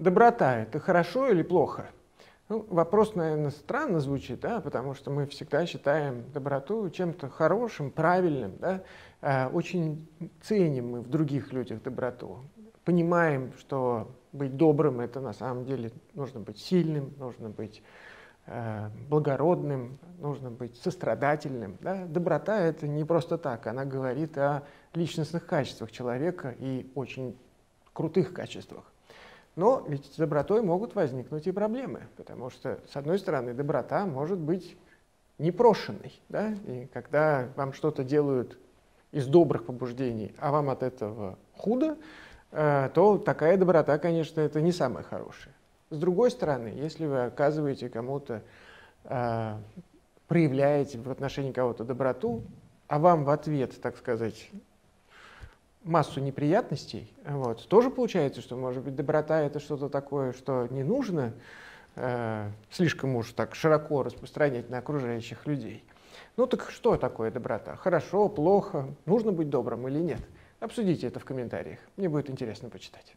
Доброта – это хорошо или плохо? Ну, вопрос, наверное, странно звучит, да, потому что мы всегда считаем доброту чем-то хорошим, правильным, да, э, очень ценим мы в других людях доброту, понимаем, что быть добрым – это на самом деле нужно быть сильным, нужно быть э, благородным, нужно быть сострадательным. Да? Доброта – это не просто так, она говорит о личностных качествах человека и очень крутых качествах. Но ведь с добротой могут возникнуть и проблемы, потому что, с одной стороны, доброта может быть непрошенной. Да? И когда вам что-то делают из добрых побуждений, а вам от этого худо, э, то такая доброта, конечно, это не самое хорошее. С другой стороны, если вы оказываете кому-то, э, проявляете в отношении кого-то доброту, а вам в ответ, так сказать, массу неприятностей, вот, тоже получается, что, может быть, доброта — это что-то такое, что не нужно э, слишком уж так широко распространять на окружающих людей. Ну так что такое доброта? Хорошо, плохо, нужно быть добрым или нет? Обсудите это в комментариях, мне будет интересно почитать.